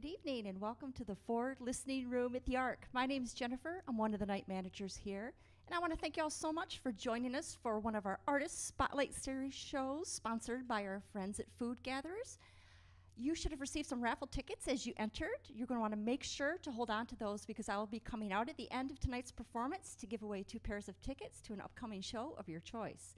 good evening and welcome to the Ford Listening Room at the Ark. My name is Jennifer. I'm one of the night managers here. And I want to thank you all so much for joining us for one of our Artist Spotlight Series shows sponsored by our friends at Food Gatherers. You should have received some raffle tickets as you entered. You're going to want to make sure to hold on to those because I will be coming out at the end of tonight's performance to give away two pairs of tickets to an upcoming show of your choice.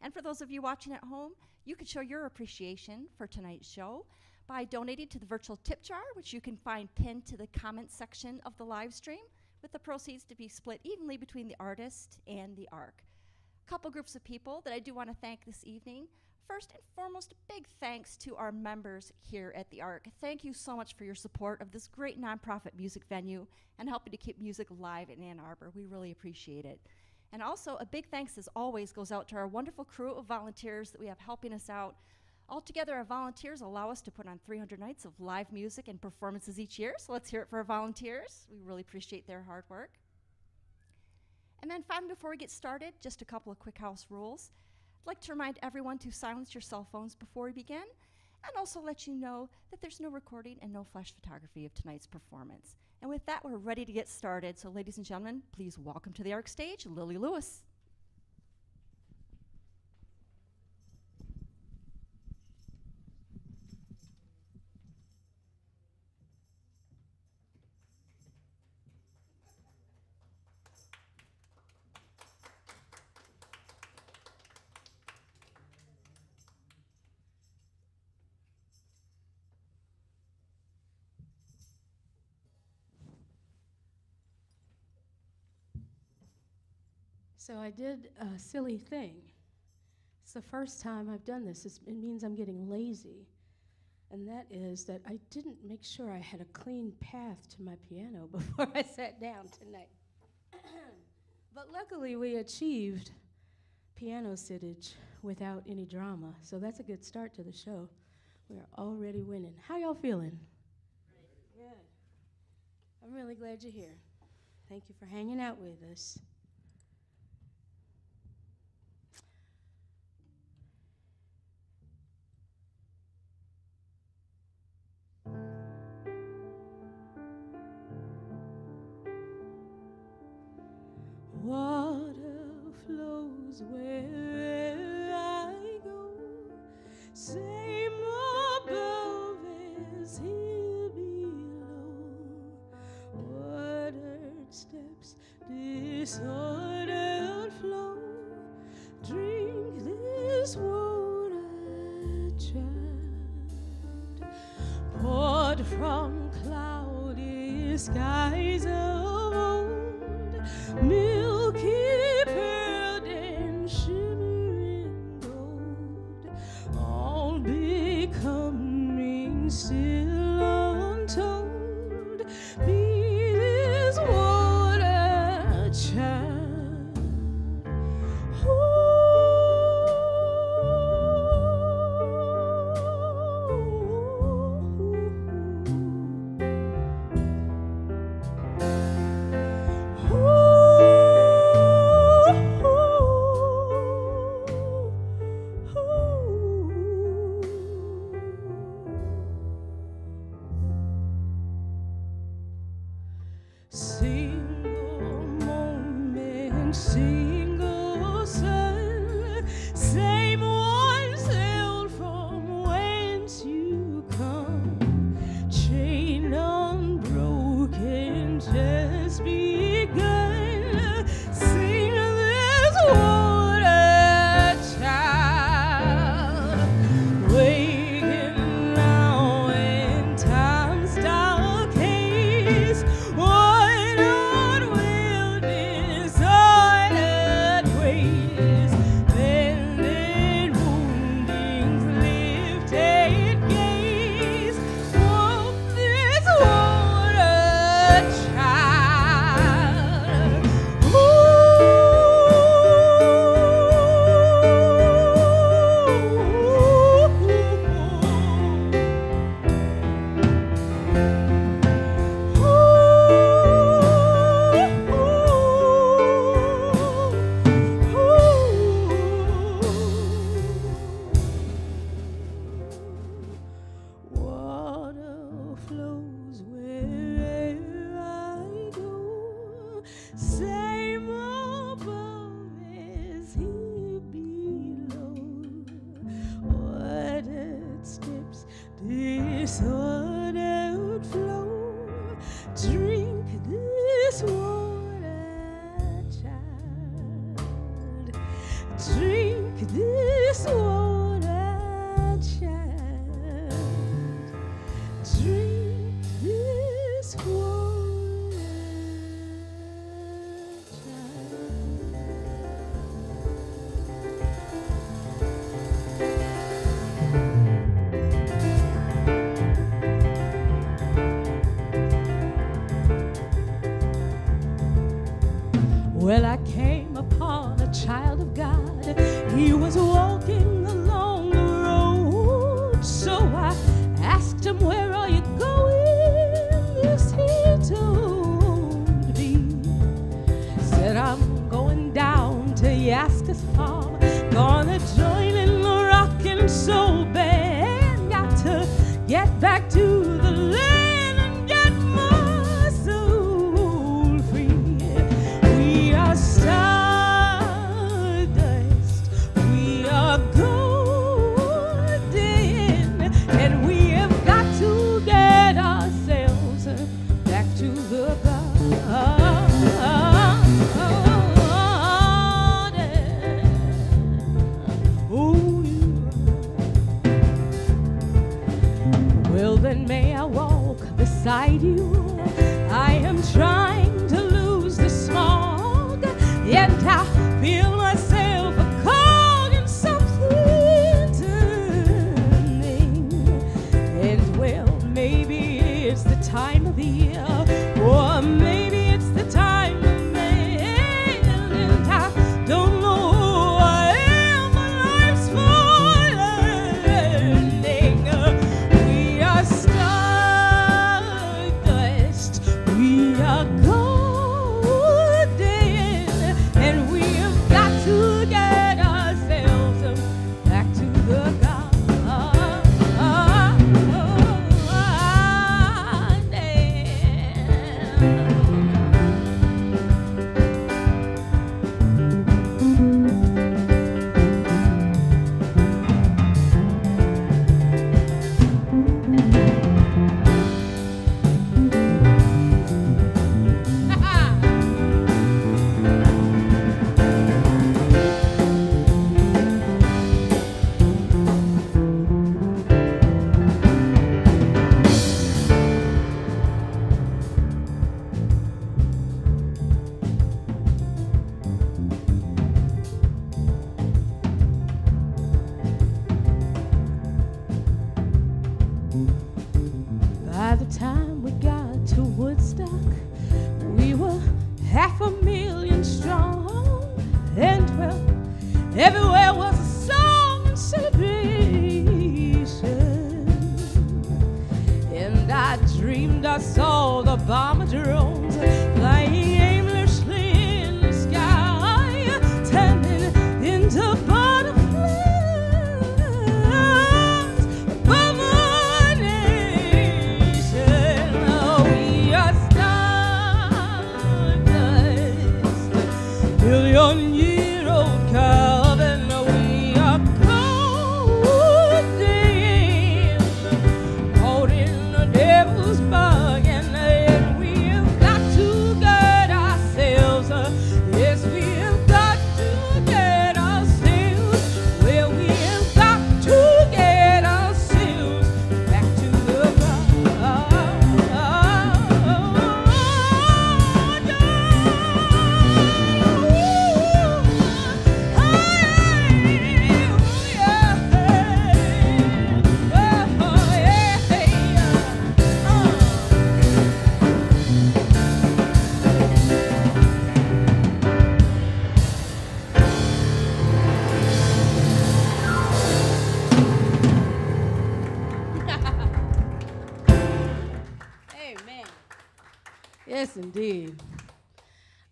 And for those of you watching at home, you could show your appreciation for tonight's show by donating to the virtual tip jar, which you can find pinned to the comment section of the live stream, with the proceeds to be split evenly between the artist and the Ark. A couple groups of people that I do want to thank this evening. First and foremost, big thanks to our members here at the Ark. Thank you so much for your support of this great nonprofit music venue and helping to keep music alive in Ann Arbor. We really appreciate it. And also, a big thanks, as always, goes out to our wonderful crew of volunteers that we have helping us out Altogether, our volunteers allow us to put on 300 nights of live music and performances each year, so let's hear it for our volunteers. We really appreciate their hard work. And then finally, before we get started, just a couple of quick house rules. I'd like to remind everyone to silence your cell phones before we begin, and also let you know that there's no recording and no flash photography of tonight's performance. And with that, we're ready to get started. So ladies and gentlemen, please welcome to the ARK stage, Lilli Lewis. So I did a silly thing. It's the first time I've done this. It's, it means I'm getting lazy. And that is that I didn't make sure I had a clean path to my piano before I sat down tonight. but luckily, we achieved piano sittage without any drama. So that's a good start to the show. We're already winning. How y'all feeling? Good. I'm really glad you're here. Thank you for hanging out with us. From cloudy skies oh, It's and I saw the bomber drones flying.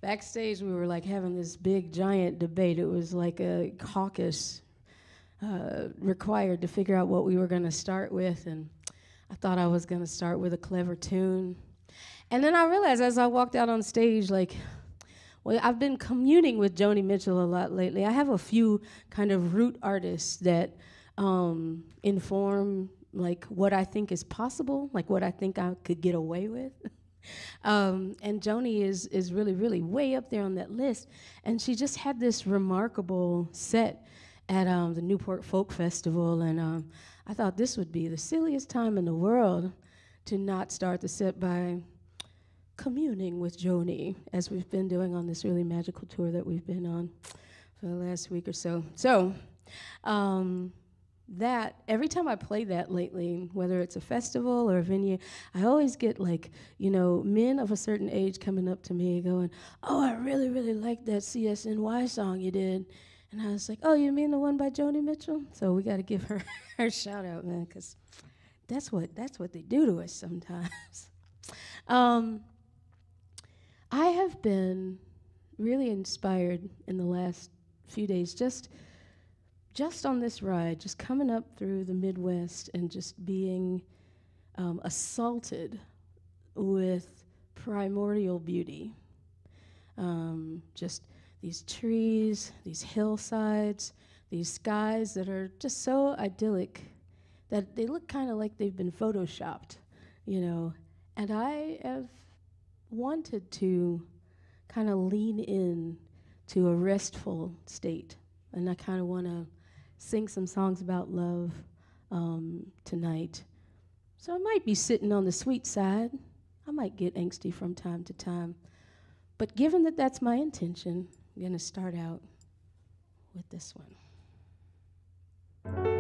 backstage we were like having this big giant debate. It was like a caucus uh, required to figure out what we were going to start with, and I thought I was going to start with a clever tune, and then I realized as I walked out on stage, like. Well, I've been communing with Joni Mitchell a lot lately. I have a few kind of root artists that um, inform like what I think is possible, like what I think I could get away with. um, and Joni is is really really way up there on that list. And she just had this remarkable set at um, the Newport Folk Festival, and um, I thought this would be the silliest time in the world to not start the set by communing with Joni, as we've been doing on this really magical tour that we've been on for the last week or so. So. Um, that every time I play that lately, whether it's a festival or a venue, I always get like, you know, men of a certain age coming up to me going, Oh, I really, really like that CSNY song you did. And I was like, Oh, you mean the one by Joni Mitchell? So we got to give her her shout out, man, because that's what that's what they do to us sometimes. um, I have been really inspired in the last few days, just just on this ride, just coming up through the Midwest and just being um, assaulted with primordial beauty. Um, just these trees, these hillsides, these skies that are just so idyllic that they look kind of like they've been photoshopped, you know. And I have wanted to kind of lean in to a restful state. And I kind of want to sing some songs about love um, tonight. So I might be sitting on the sweet side. I might get angsty from time to time. But given that that's my intention, I'm going to start out with this one.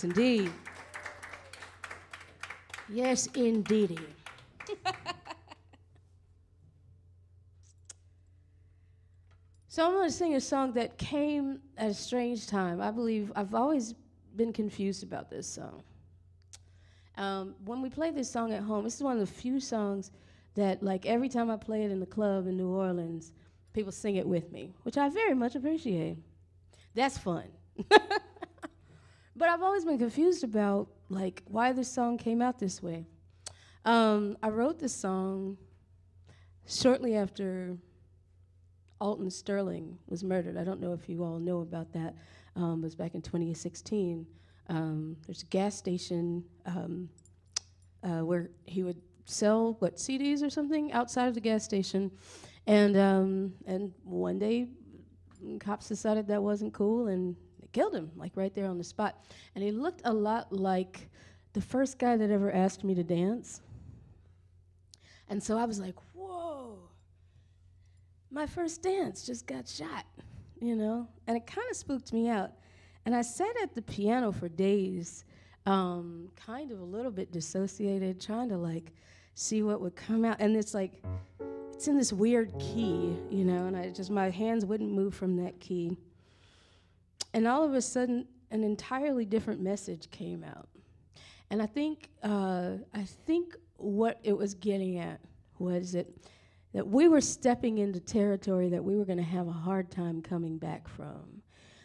Yes, indeed. Yes, indeedy. so I'm going to sing a song that came at a strange time. I believe I've always been confused about this song. Um, when we play this song at home, this is one of the few songs that, like, every time I play it in the club in New Orleans, people sing it with me, which I very much appreciate. That's fun. But I've always been confused about like why this song came out this way. Um, I wrote this song shortly after Alton Sterling was murdered. I don't know if you all know about that. Um, it was back in 2016. Um, there's a gas station um, uh, where he would sell what CDs or something outside of the gas station, and um, and one day cops decided that wasn't cool and killed him like right there on the spot. And he looked a lot like the first guy that ever asked me to dance. And so i was like whoa my first dance just got shot you know? And it kind of spooked me out. And i sat at the piano for days um, kind of a little bit dissociated trying to like see what would come out. And it's like it's in this weird key, you know, and I just my hands wouldn't move from that key. And all of a sudden, an entirely different message came out, and I think uh, I think what it was getting at was that that we were stepping into territory that we were going to have a hard time coming back from,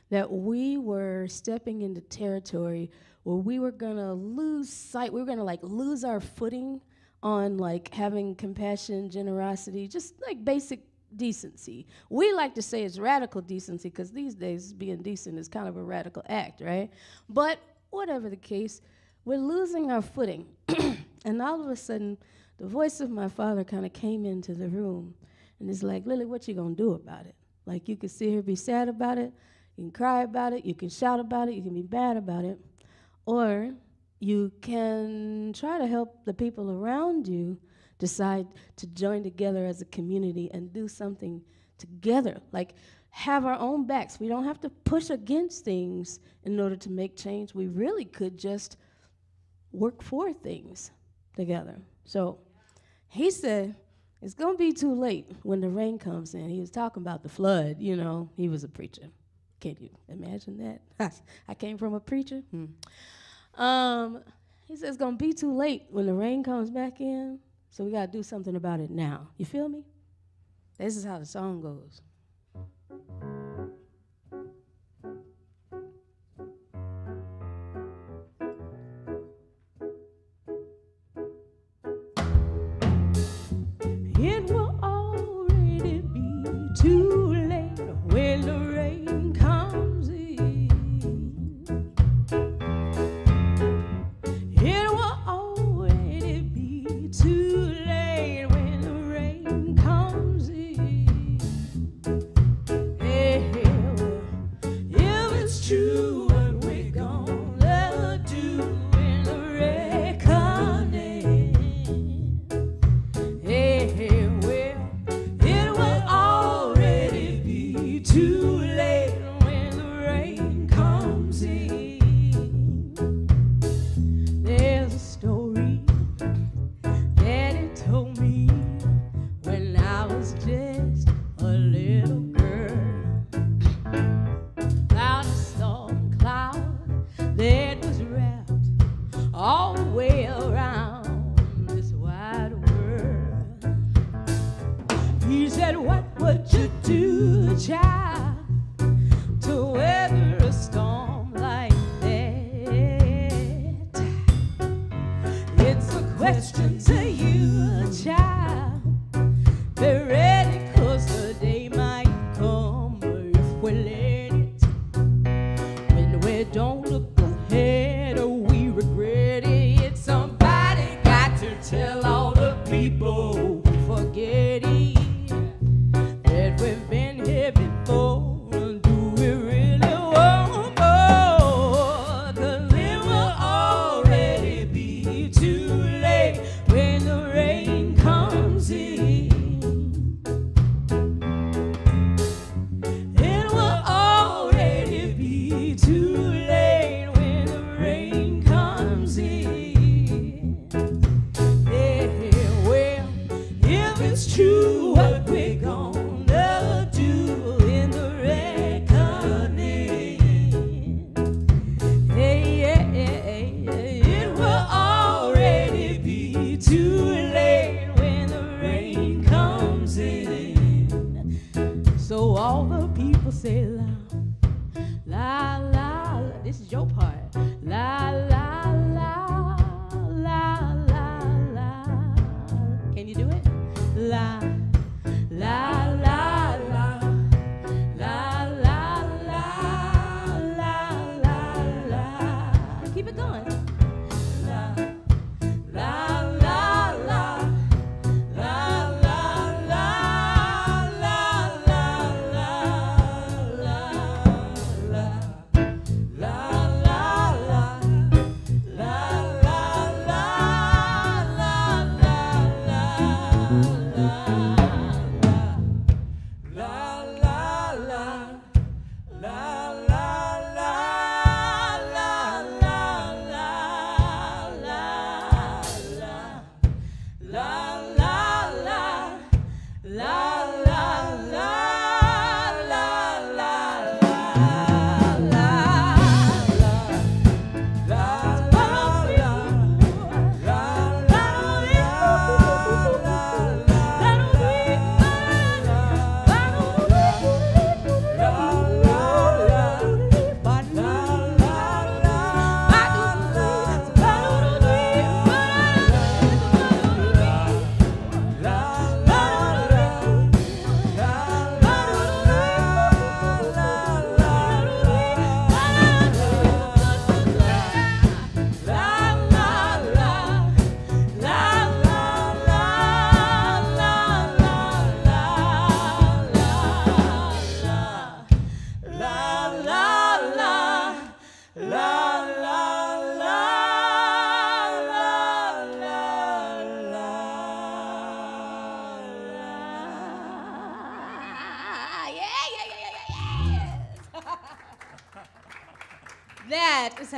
that we were stepping into territory where we were going to lose sight, we were going to like lose our footing on like having compassion, generosity, just like basic decency. We like to say it's radical decency because these days being decent is kind of a radical act, right? But whatever the case, we're losing our footing. and all of a sudden, the voice of my father kind of came into the room and it's like, Lilli, what you gonna do about it? Like you can sit here be sad about it, you can cry about it, you can shout about it, you can be bad about it, or you can try to help the people around you decide to join together as a community and do something together. Like have our own backs. We don't have to push against things in order to make change. We really could just work for things together. So he said, it's going to be too late when the rain comes in. He was talking about the flood, you know. He was a preacher. Can you imagine that? I came from a preacher. Hmm. Um, he says it's gonna be too late when the rain comes back in, so we gotta do something about it now. You feel me? This is how the song goes.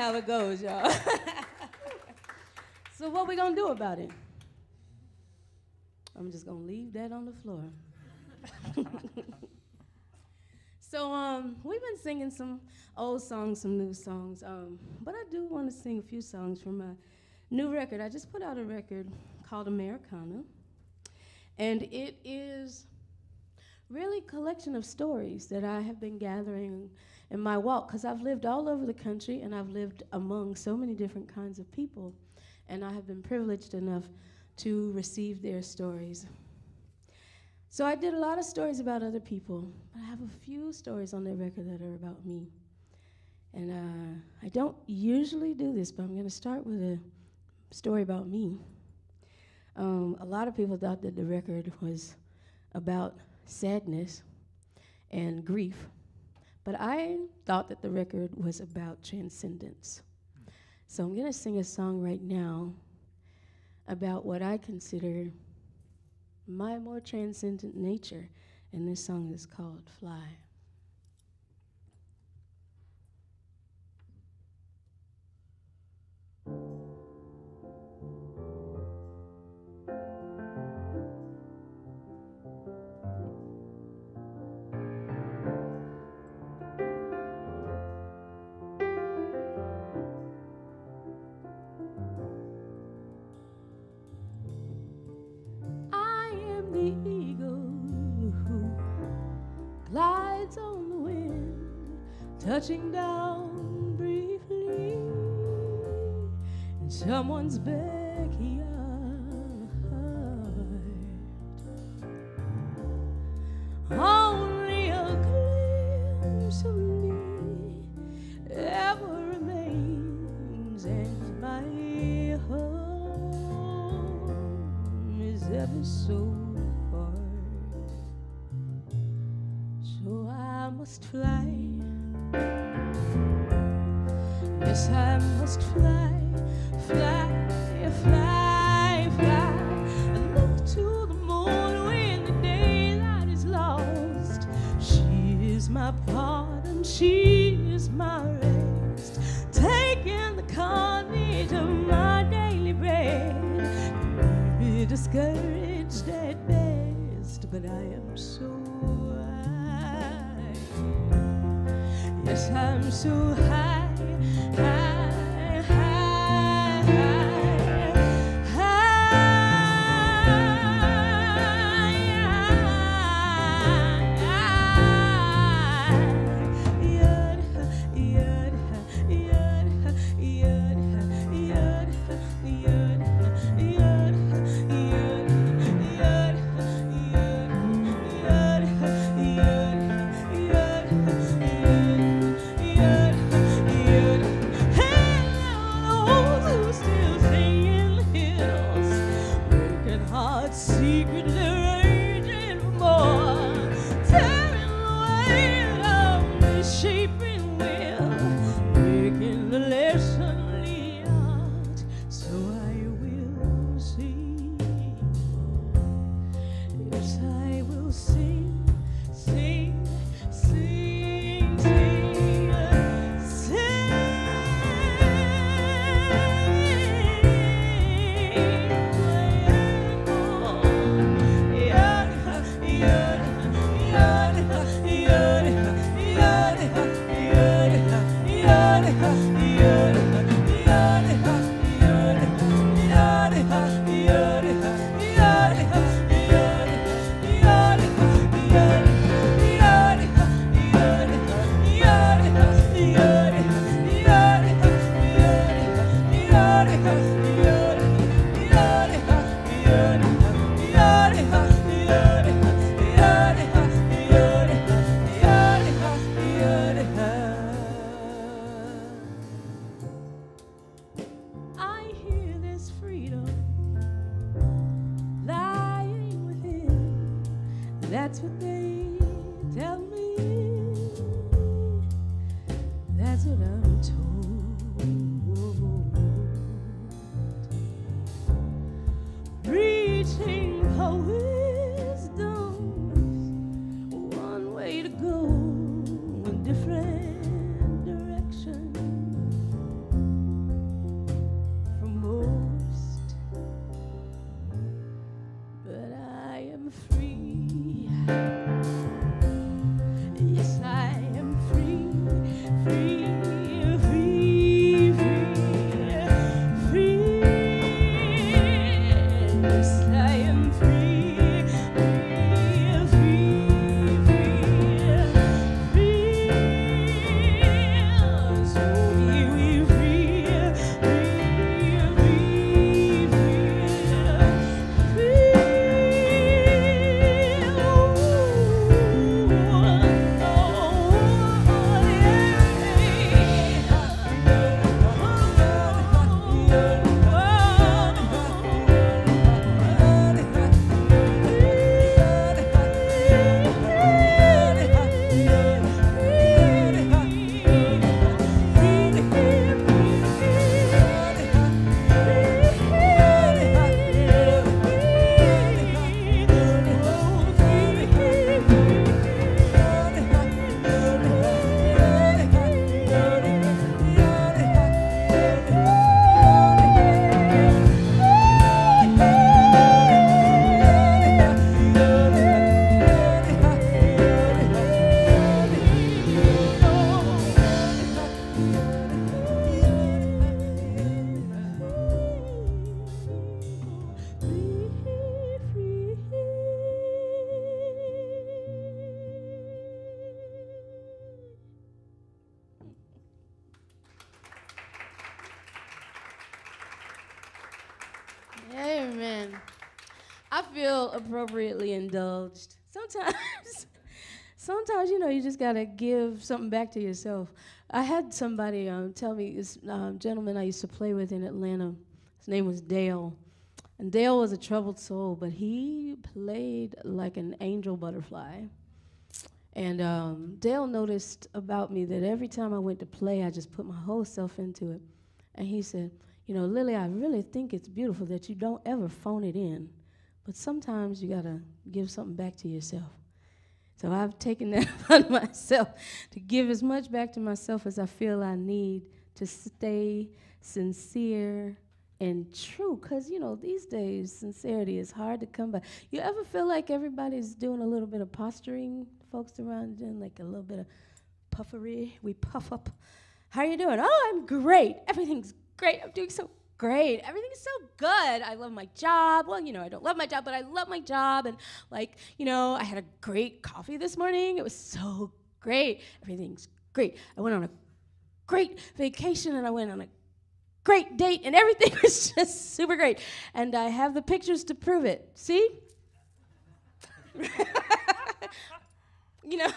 How it goes, y'all. so what we gonna do about it? I'm just gonna leave that on the floor. so um, we've been singing some old songs, some new songs, um, but I do want to sing a few songs from my new record. I just put out a record called Americana, and it is really a collection of stories that I have been gathering in my walk because I've lived all over the country and I've lived among so many different kinds of people, and I have been privileged enough to receive their stories. So I did a lot of stories about other people, but I have a few stories on that record that are about me. And uh, I don't usually do this, but I'm going to start with a story about me. Um, a lot of people thought that the record was about sadness and grief, but I thought that the record was about transcendence. So I'm going to sing a song right now about what I consider my more transcendent nature, and this song is called Fly. I touching down briefly in someone's backyard. That's what I'm told. Appropriately indulged. Sometimes, sometimes you know you just gotta give something back to yourself. I had somebody um, tell me this um, gentleman I used to play with in Atlanta. His name was Dale. And Dale was a troubled soul, but he played like an angel butterfly. And um, Dale noticed about me that every time I went to play, I just put my whole self into it. And he said, You know, Lilli, I really think it's beautiful that you don't ever phone it in, but sometimes you got to give something back to yourself. So I've taken that upon myself to give as much back to myself as I feel I need to stay sincere and true. Because you know these days sincerity is hard to come by. You ever feel like everybody's doing a little bit of posturing folks around doing like a little bit of puffery? We puff up. How are you doing? Oh i'm great. Everything's great. I'm doing so great everything's so good i love my job well you know i don't love my job but i love my job and like you know i had a great coffee this morning it was so great everything's great i went on a great vacation and i went on a great date, and everything was just super great. And I have the pictures to prove it. See? you know,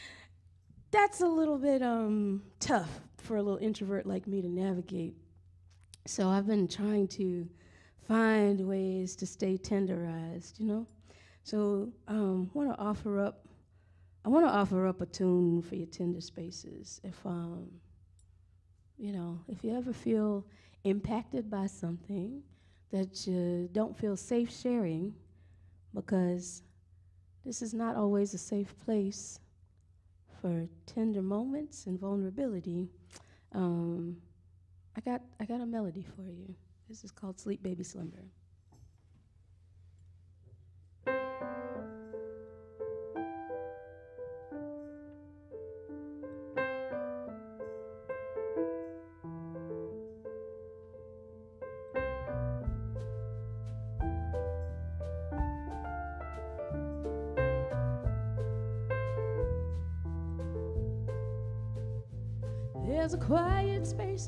that's a little bit um, tough for a little introvert like me to navigate. So I've been trying to find ways to stay tenderized, you know? So um, I want to offer up, I want to offer up a tune for your tender spaces. If um, you know, if you ever feel impacted by something that you don't feel safe sharing, because this is not always a safe place for tender moments and vulnerability, um, I got I got a melody for you. This is called Sleep Baby Slumber.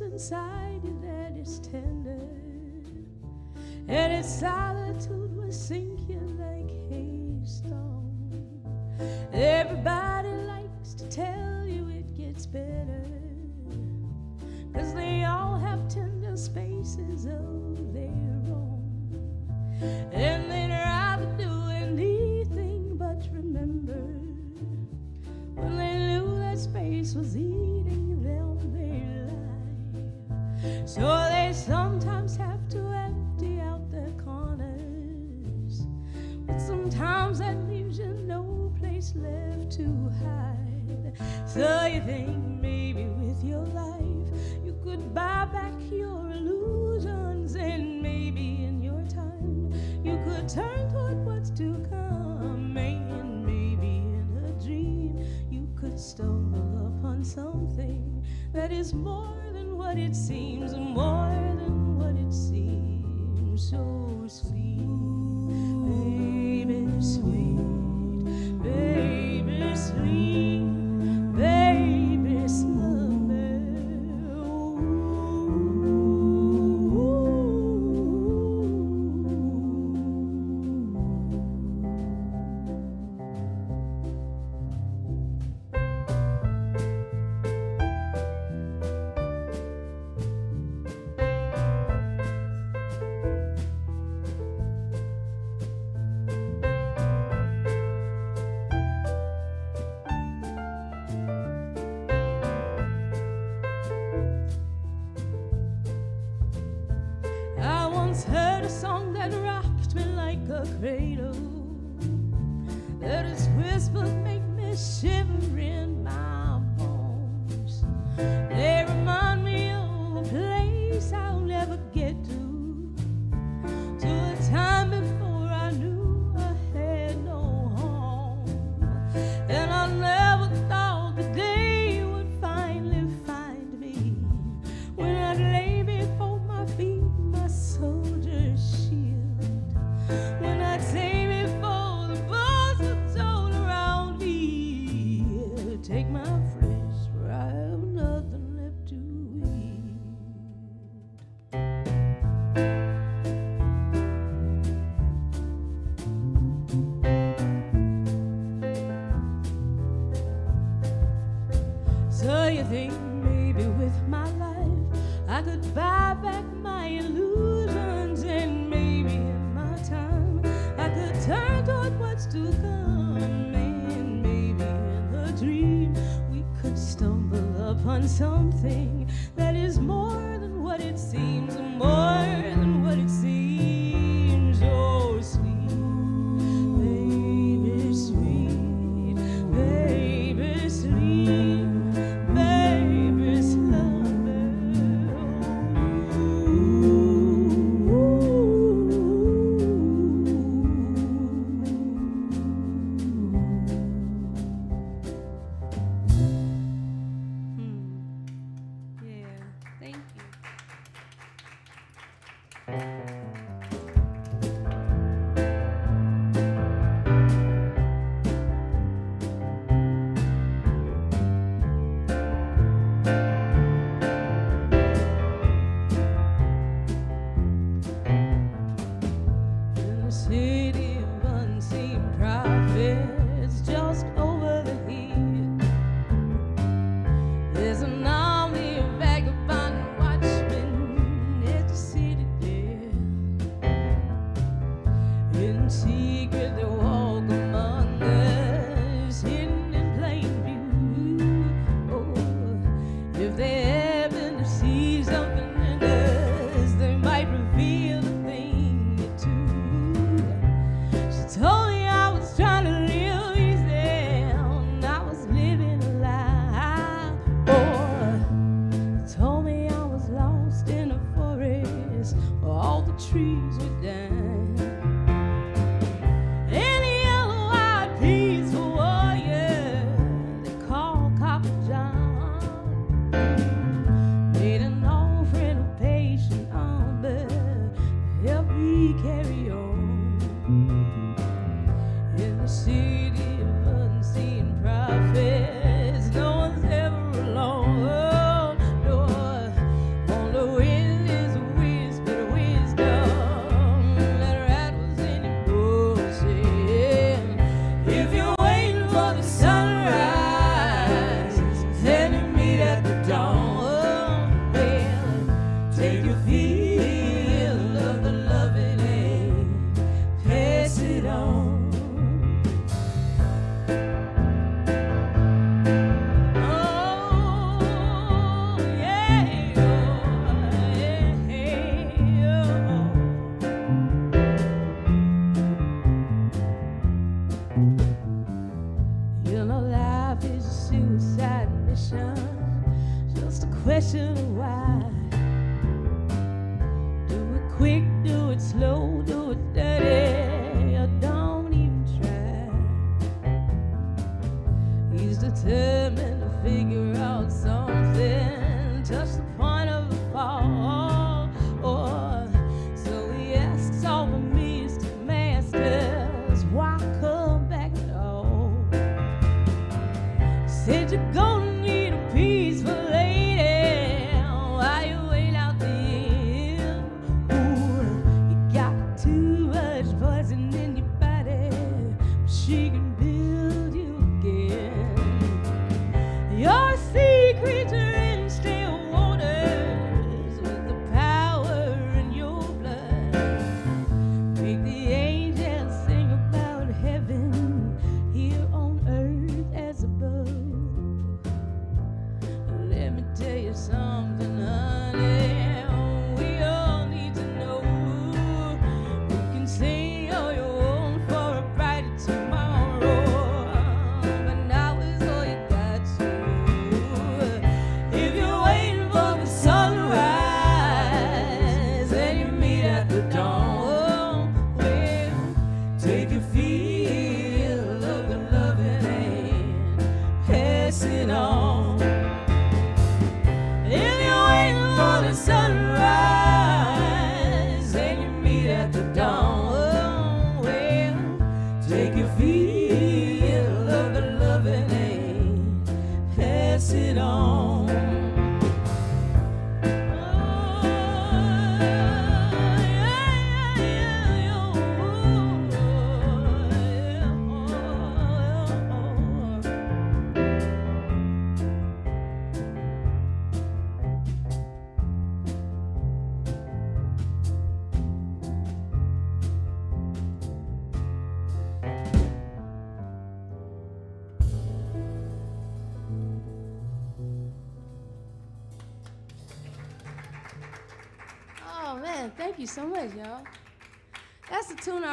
Inside you that is tender, and its solitude will sink you like hailstone. Everybody likes to tell you it gets better, cause they all have tender spaces of their own. cradle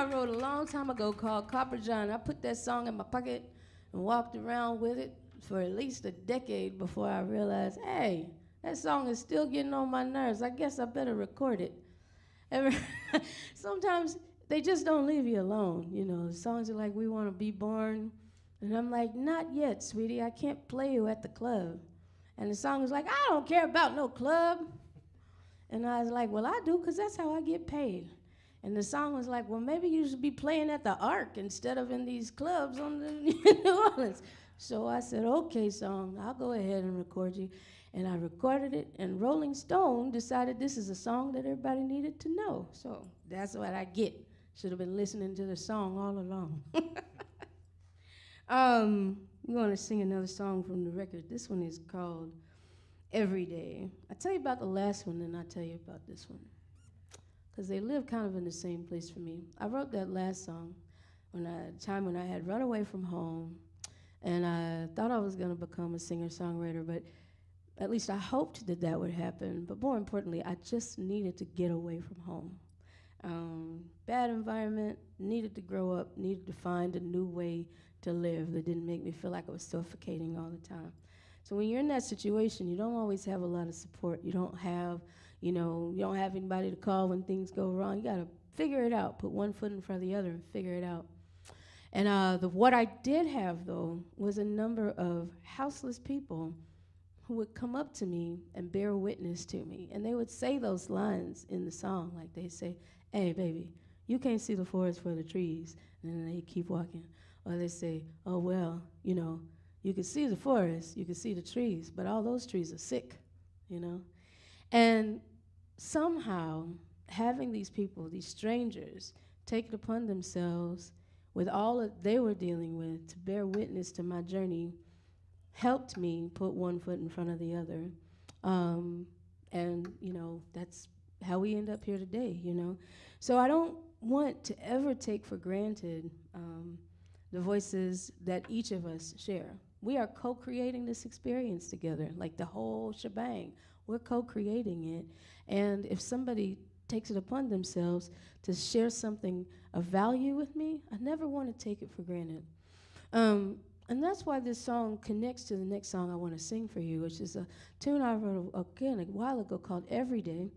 wrote a long time ago called Copper John. I put that song in my pocket and walked around with it for at least a decade before I realized, hey, that song is still getting on my nerves. I guess I better record it. Sometimes they just don't leave you alone. You know, songs are like, We Want to Be Born. And I'm like, Not yet, sweetie. I can't play you at the club. And the song is like, I don't care about no club. And I was like, Well, I do, because that's how I get paid. And the song was like, Well, maybe you should be playing at the Ark instead of in these clubs on the New Orleans. So I said, Okay, song, I'll go ahead and record you. And I recorded it, and Rolling Stone decided this is a song that everybody needed to know. So that's what I get. Should have been listening to the song all along. um, I'm going to sing another song from the record. This one is called Every Day. I tell you about the last one, then I tell you about this one. Because they live kind of in the same place for me. I wrote that last song when I, time when I had run away from home, and I thought I was going to become a singer songwriter, but at least I hoped that that would happen. But more importantly, I just needed to get away from home. Um, bad environment, needed to grow up, needed to find a new way to live that didn't make me feel like I was suffocating all the time. So when you're in that situation, you don't always have a lot of support. You don't have, you know, you don't have anybody to call when things go wrong. You got to figure it out. Put one foot in front of the other and figure it out. And uh, the, what I did have though was a number of houseless people who would come up to me and bear witness to me. And they would say those lines in the song, like they say, Hey, baby, you can't see the forest for the trees. And they keep walking. Or they say, Oh, well, you know, you can see the forest, you can see the trees, but all those trees are sick, you know? And somehow, having these people, these strangers, take it upon themselves with all that they were dealing with to bear witness to my journey helped me put one foot in front of the other. Um, and, you know, that's how we end up here today, you know. So I don't want to ever take for granted um, the voices that each of us share. We are co creating this experience together, like the whole shebang. We're co creating it. And if somebody takes it upon themselves to share something of value with me, I never want to take it for granted. Um, and that's why this song connects to the next song I want to sing for you, which is a tune I wrote again a while ago called Every Day.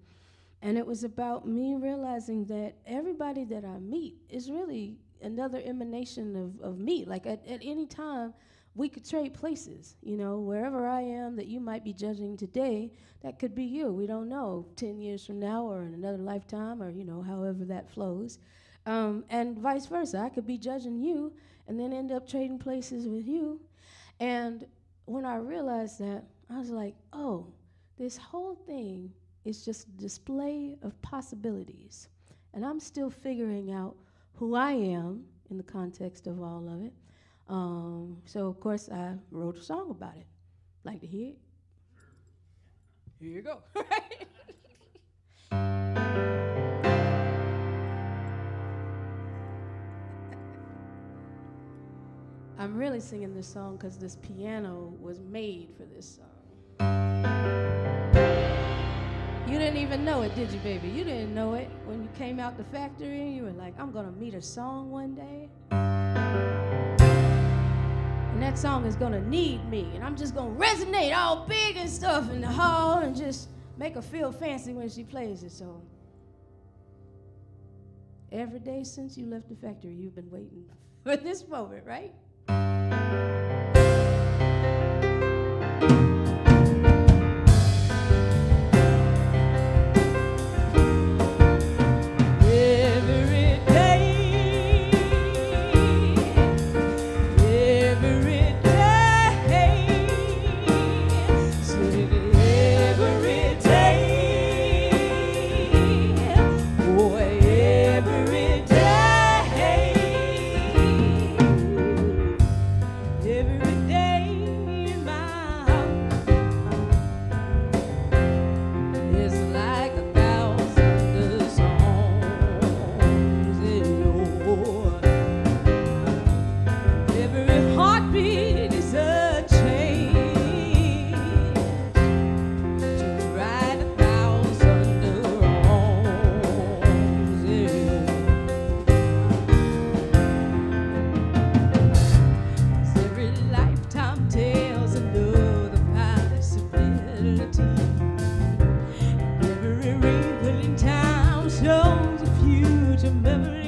And it was about me realizing that everybody that I meet is really another emanation of, of me. Like at, at any time, we could trade places. You know, wherever I am that you might be judging today, that could be you. We don't know 10 years from now or in another lifetime or, you know, however that flows. Um, and vice versa. I could be judging you and then end up trading places with you. And when I realized that, I was like, oh, this whole thing is just a display of possibilities. And I'm still figuring out who I am in the context of all of it. Um, so, of course, I wrote a song about it. Like to hear it? Here you go. I'm really singing this song because this piano was made for this song. You didn't even know it, did you, baby? You didn't know it when you came out the factory and you were like, I'm going to meet a song one day. That song is to need me. And I'm just to resonate all big and stuff in the hall and just make her feel fancy when she plays it. So every day since you left the factory, you've been waiting for this moment, right? remember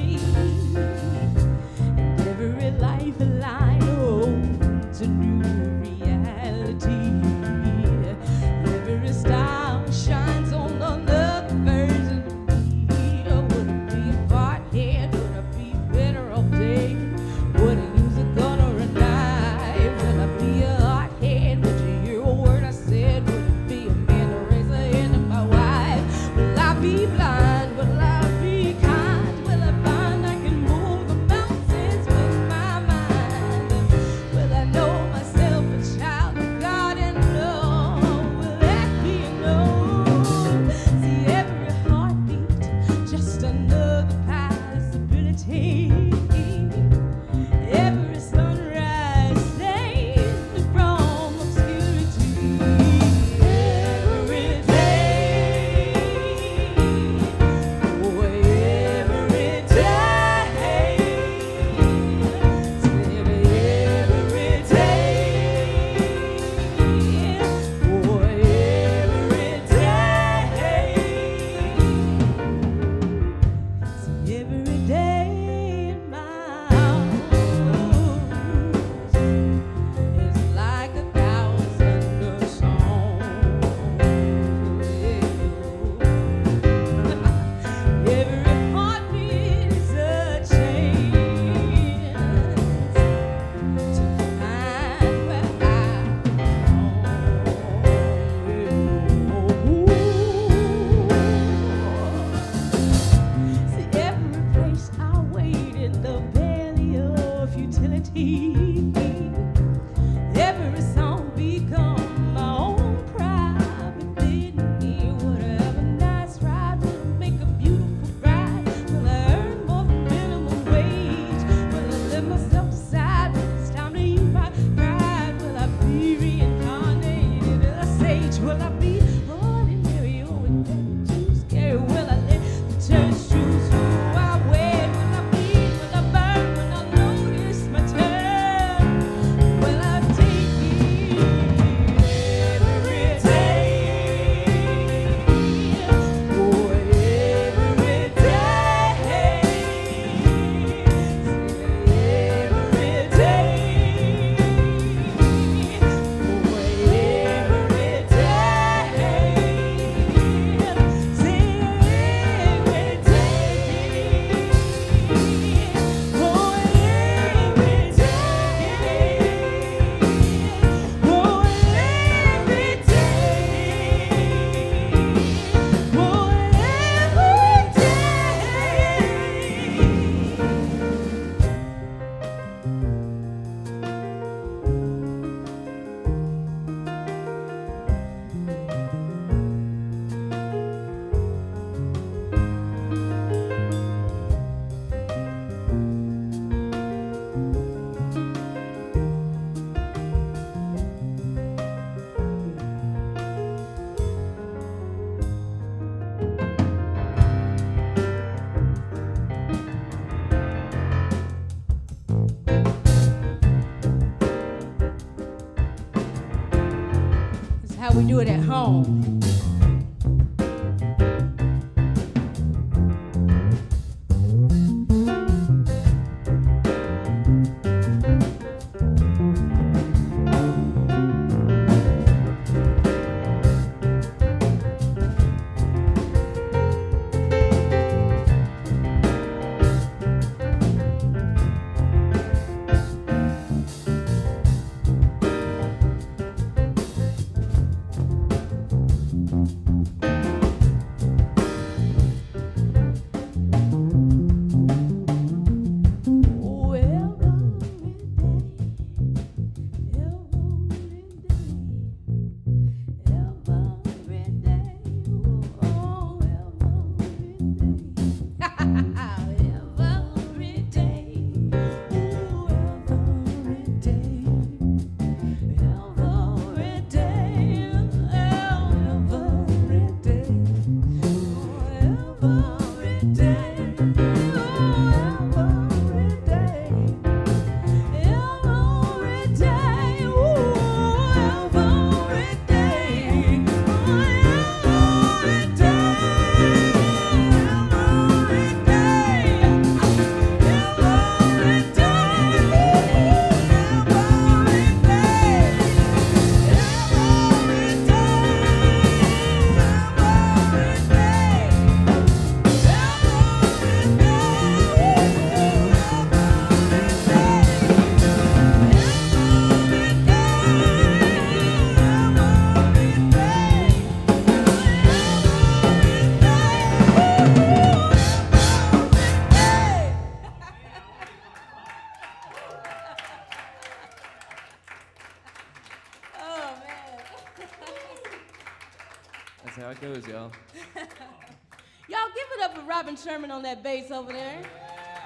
Sherman on that bass over there. Yeah.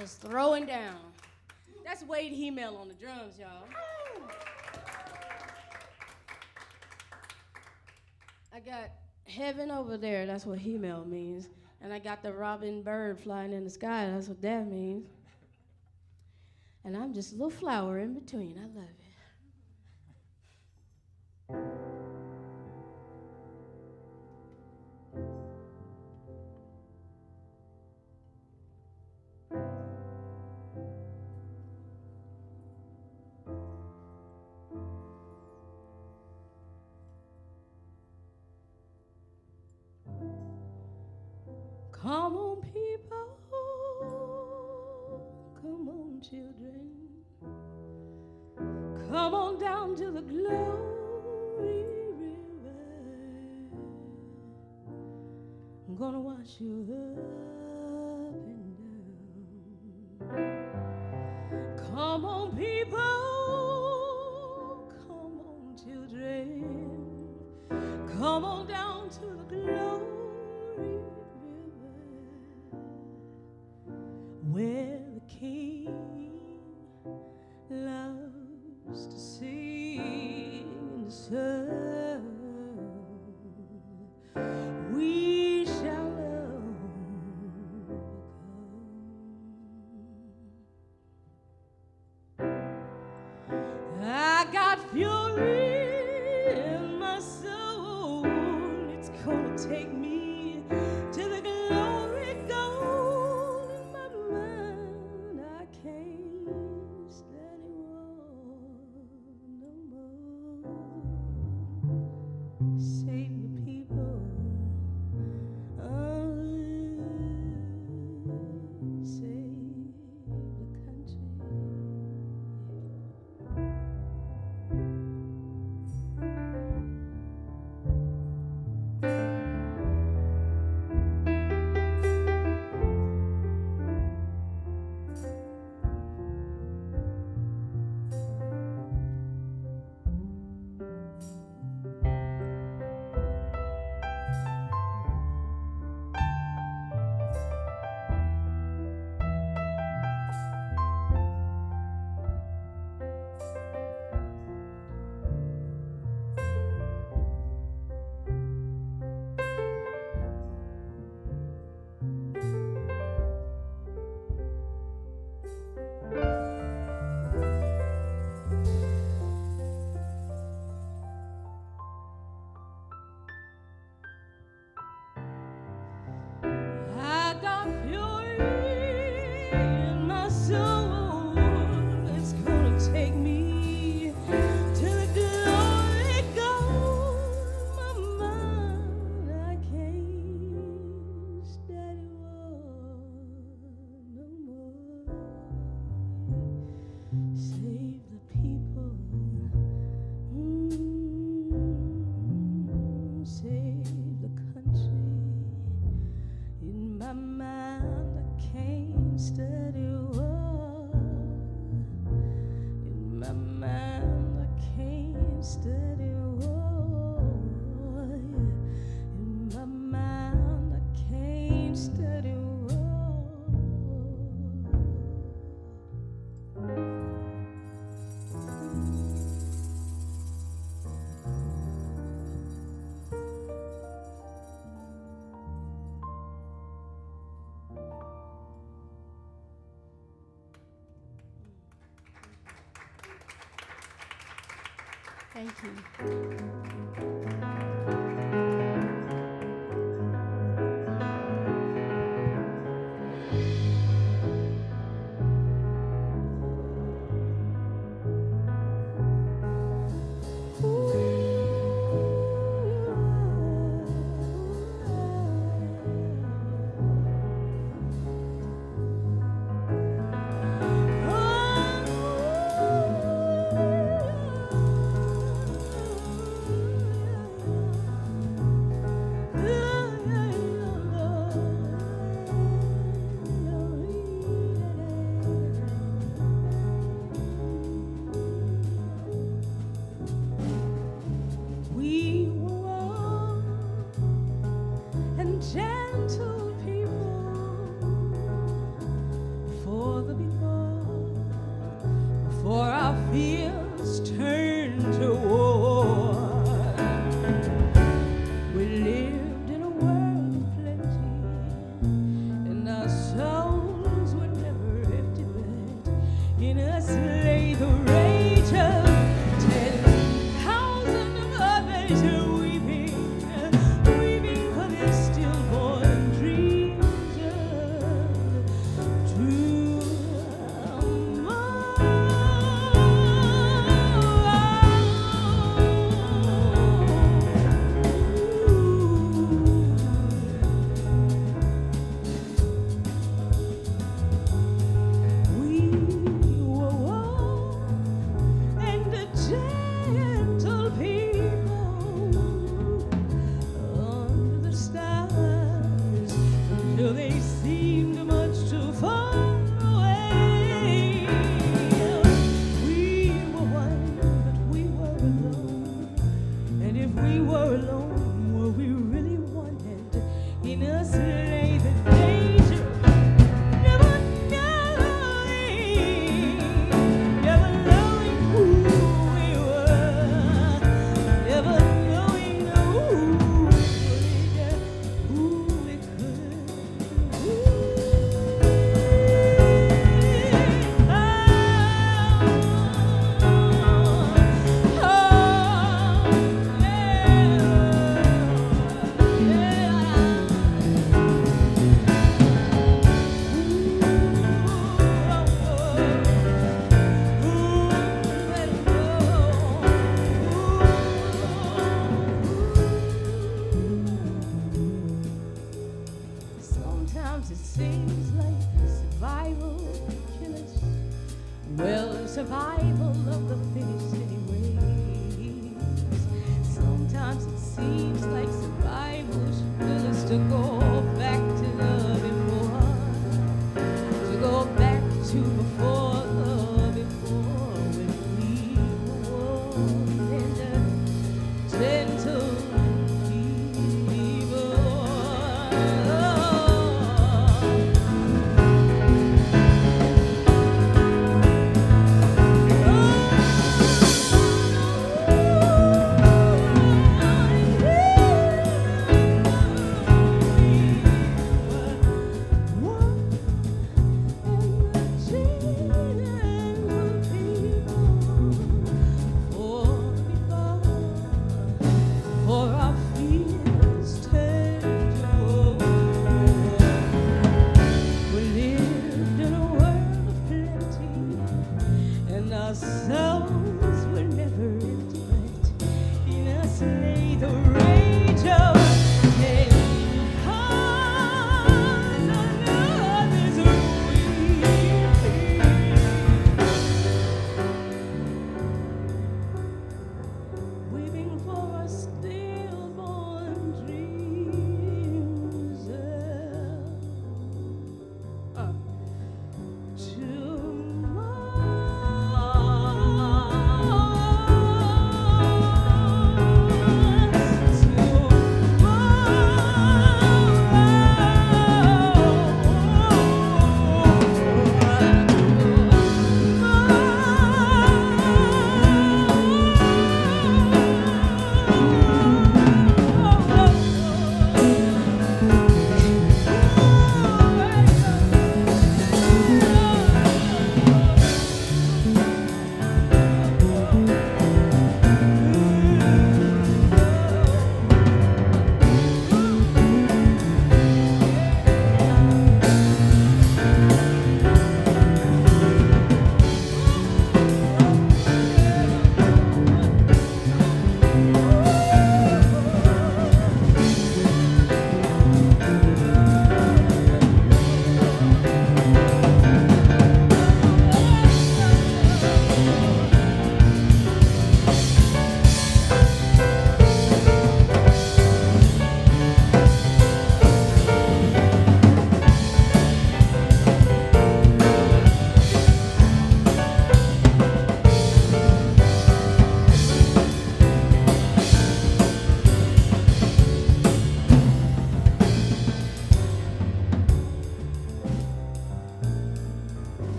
Just throwing down. That's Wade Hemel on the drums, y'all. I got heaven over there, that's what Hemel means. And I got the robin bird flying in the sky, that's what that means. And I'm just a little flower in between. I love it. to her.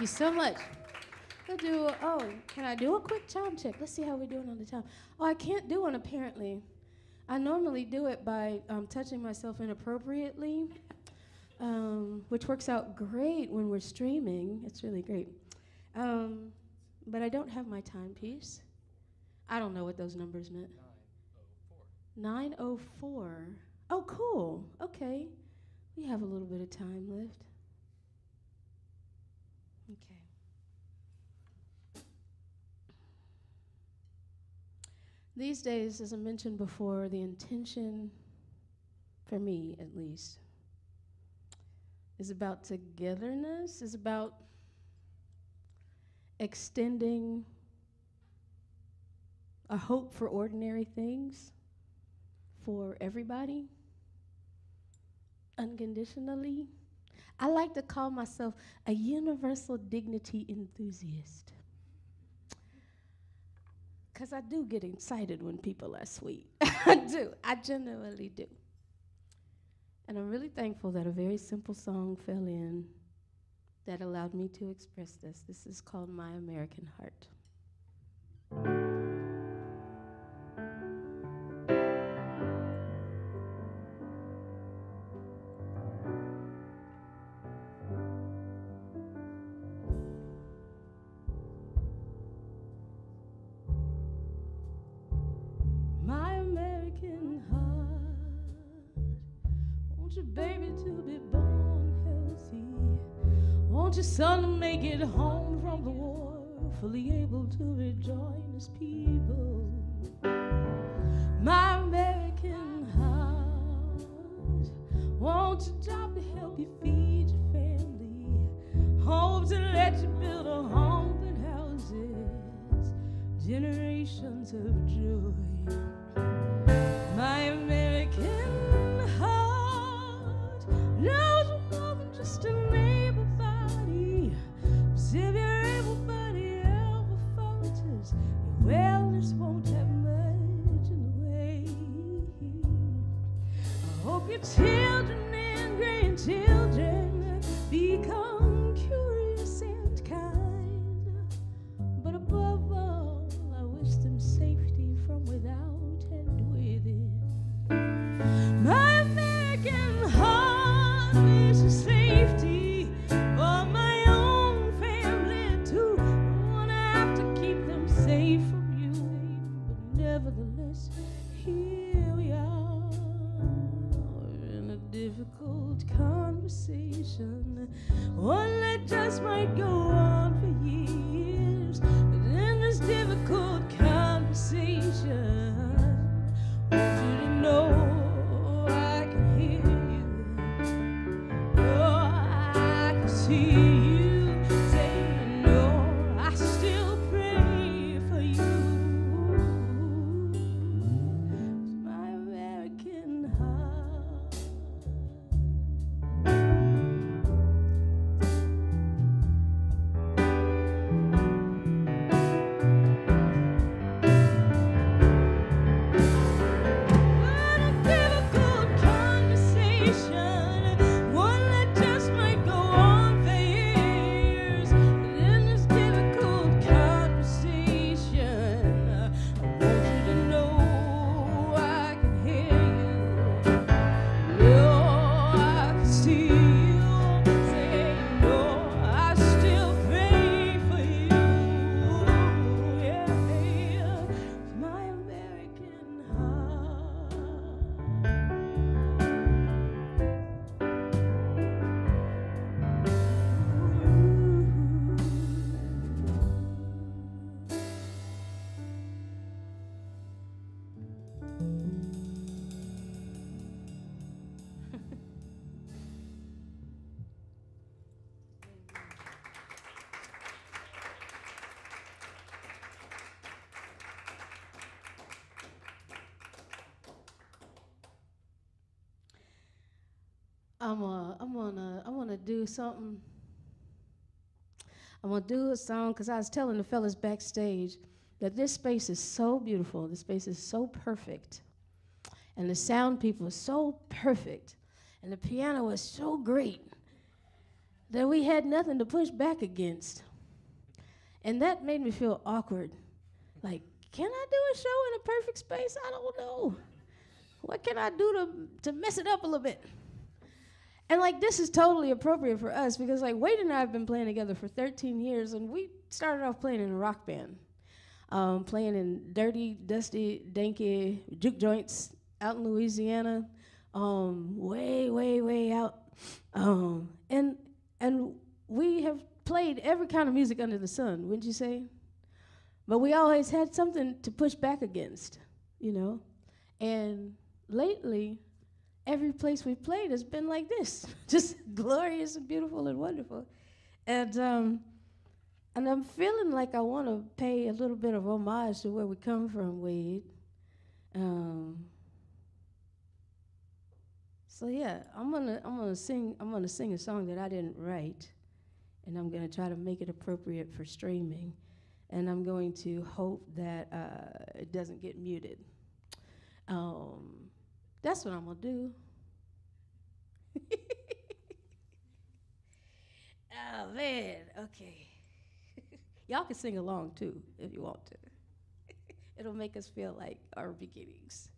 Thank you so much. We'll do. Oh, can I do a quick time check? Let's see how we're doing on the time. Oh, I can't do one apparently. I normally do it by um, touching myself inappropriately, um, which works out great when we're streaming. It's really great. Um, but I don't have my timepiece. I don't know what those numbers meant. 904. Oh, cool. Okay. We have a little bit of time left. Okay. These days, as I mentioned before, the intention, for me at least, is about togetherness, is about extending a hope for ordinary things for everybody unconditionally. I like to call myself a universal dignity enthusiast. Because I do get excited when people are sweet. I do. I genuinely do. And I'm really thankful that a very simple song fell in that allowed me to express this. This is called My American Heart. your baby to be born healthy. Won't your son make it home from the war, fully able to rejoin his people. My American heart, Won't you stop to help you feed your family. Hope to let you build a home that houses generations of joy. I'm uh, I'm gonna I'm gonna do something. I'm gonna do a song because I was telling the fellas backstage that this space is so beautiful. This space is so perfect, and the sound people are so perfect, and the piano was so great that we had nothing to push back against, and that made me feel awkward. Like, can I do a show in a perfect space? I don't know. What can I do to to mess it up a little bit? And like this is totally appropriate for us because like Wade and I have been playing together for 13 years, and we started off playing in a rock band, um, playing in dirty, dusty, danky juke joints out in Louisiana, um, way, way, way out, um, and and we have played every kind of music under the sun, wouldn't you say? But we always had something to push back against, you know, and lately every place we've played has been like this, just glorious and beautiful and wonderful. And um, and I'm feeling like I want to pay a little bit of homage to where we come from, Wade. Um, so yeah, I'm gonna I'm gonna sing I'm gonna sing a song that I didn't write, and I'm gonna try to make it appropriate for streaming, and I'm going to hope that uh, it doesn't get muted. Um, that's what I'm gonna do. oh man, okay. Y'all can sing along too if you want to. It'll make us feel like our beginnings.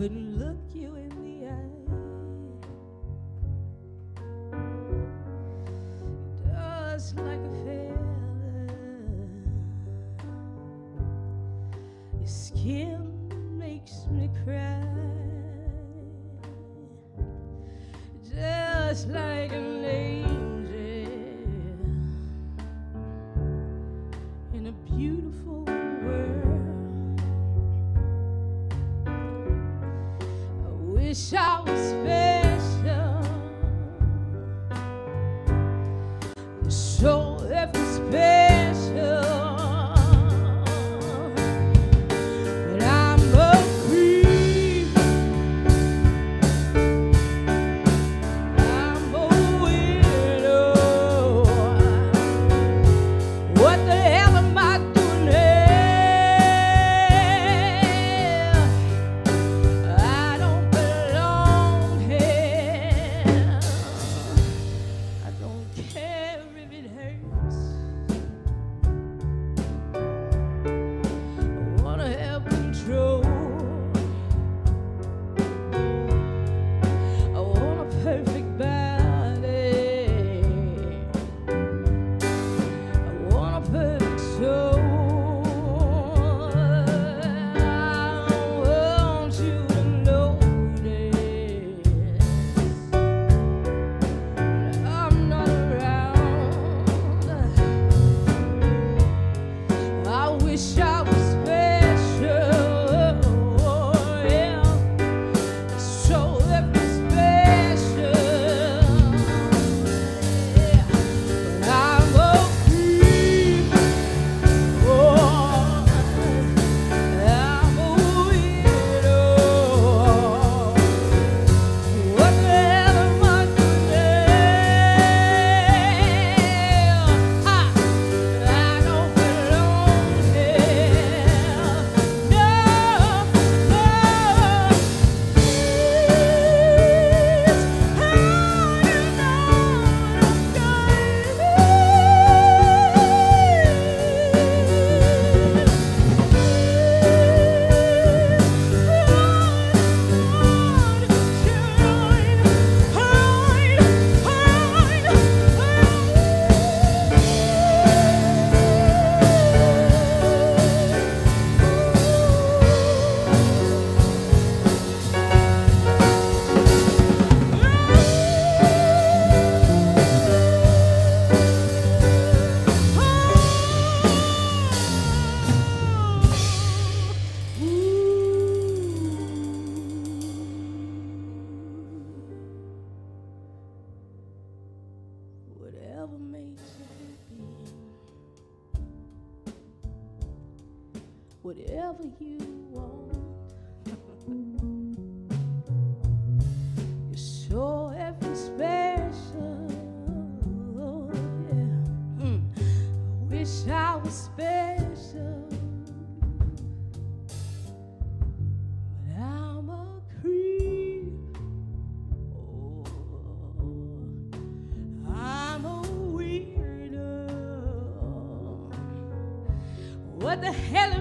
Couldn't look you in I wish I the hell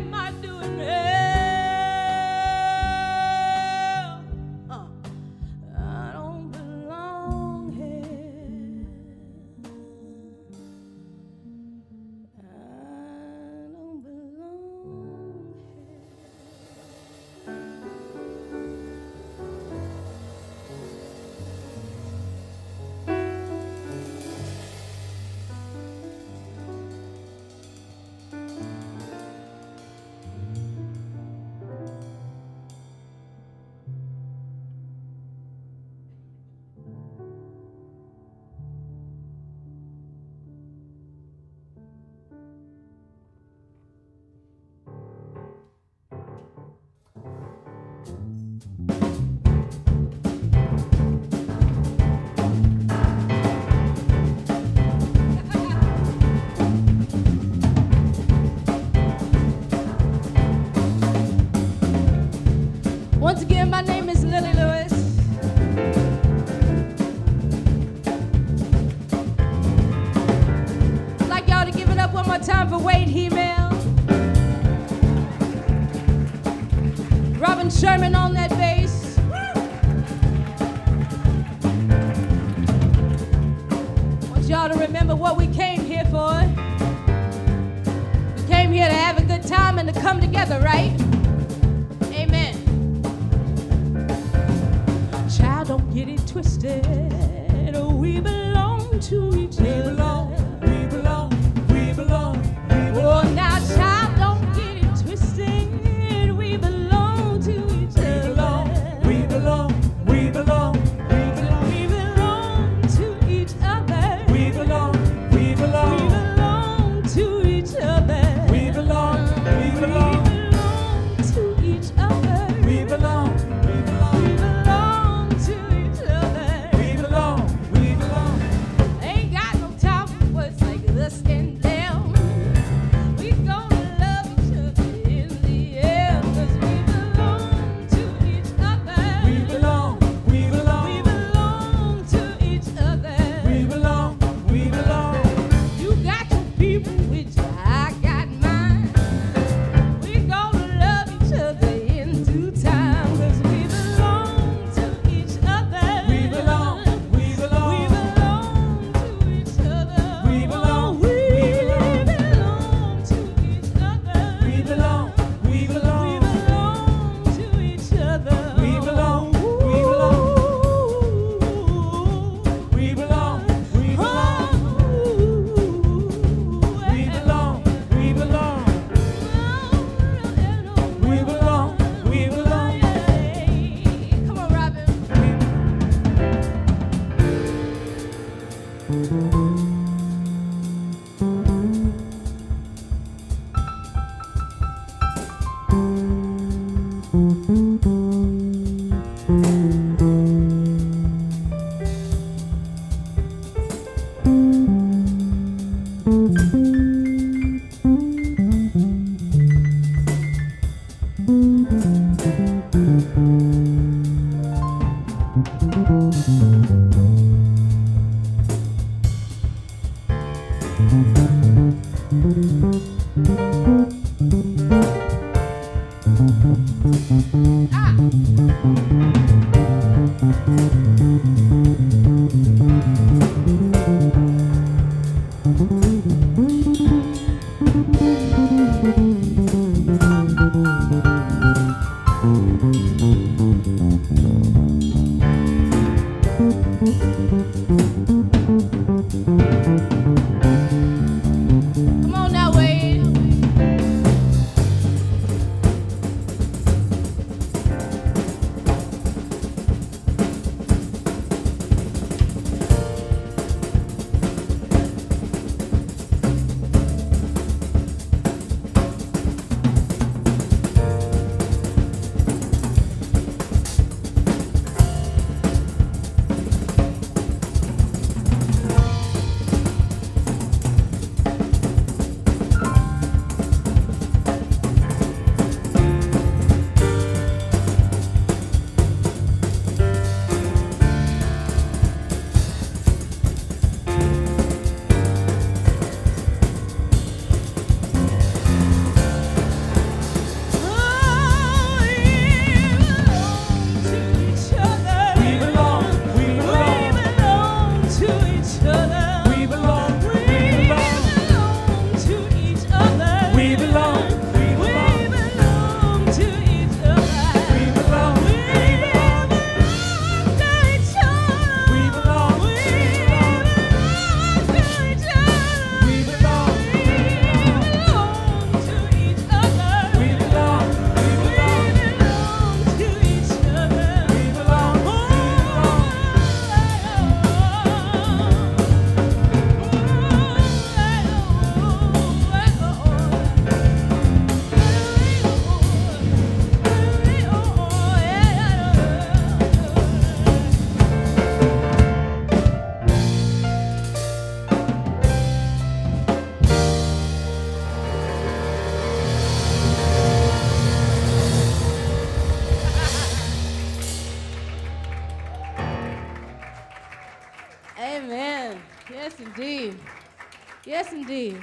Yes, indeed.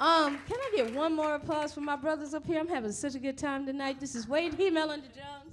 Um, can I get one more applause for my brothers up here? I'm having such a good time tonight. This is Wade He the Jones.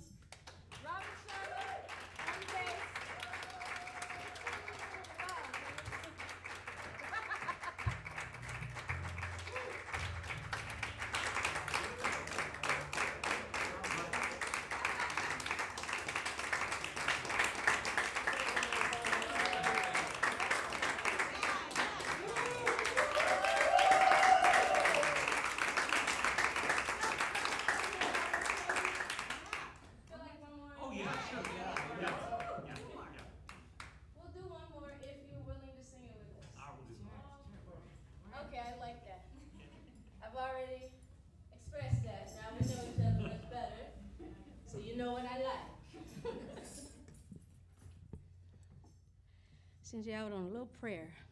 send you out on a little prayer.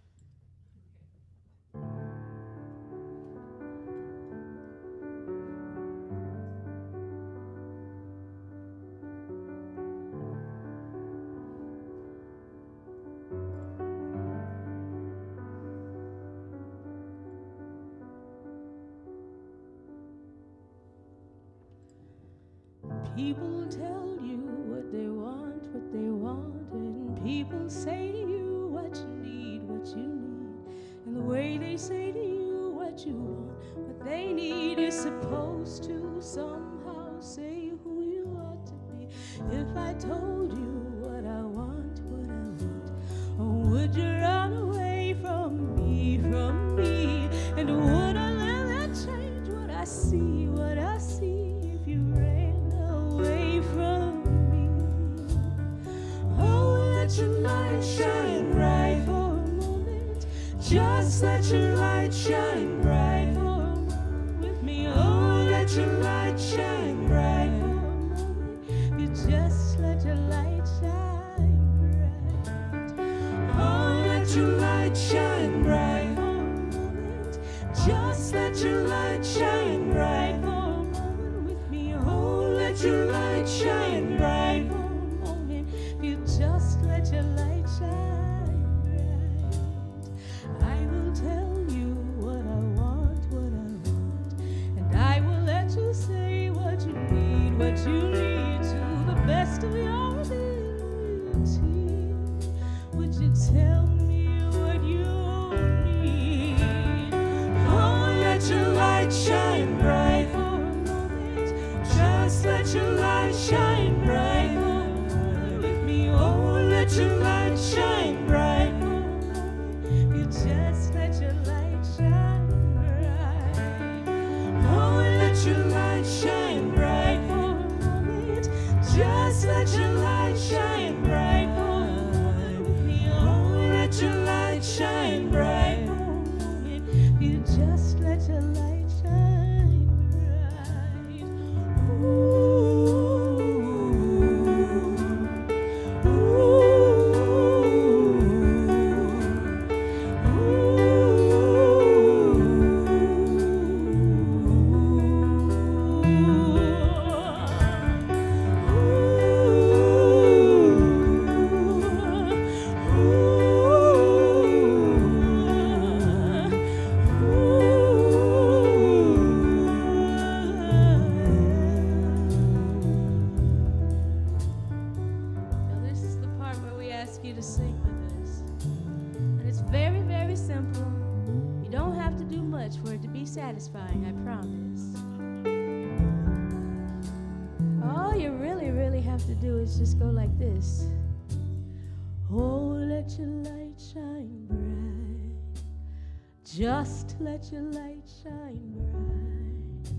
let your light shine bright.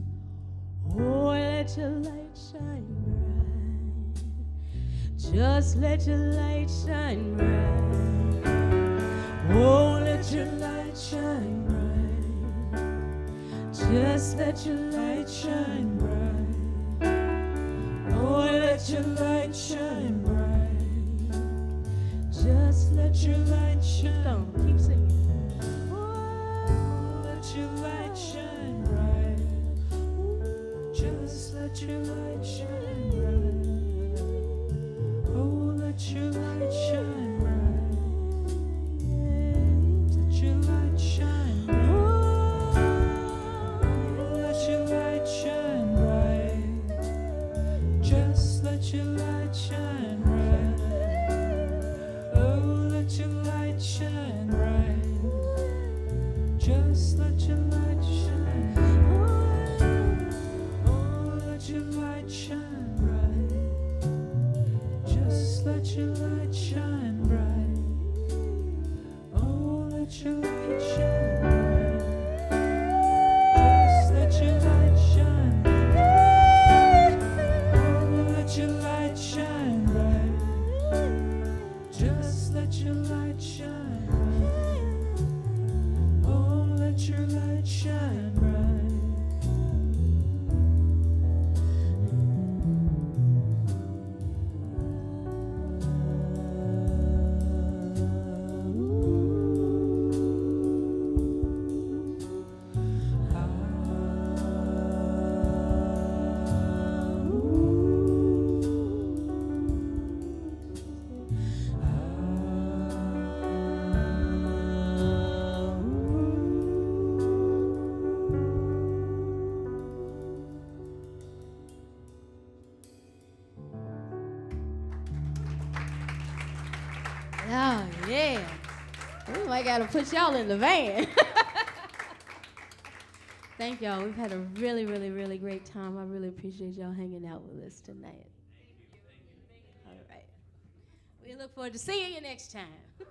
Oh, let your light shine bright. Just let your light. We might got to put y'all in the van. Thank y'all. We've had a really, really, really great time. I really appreciate y'all hanging out with us tonight. All right. We look forward to seeing you next time.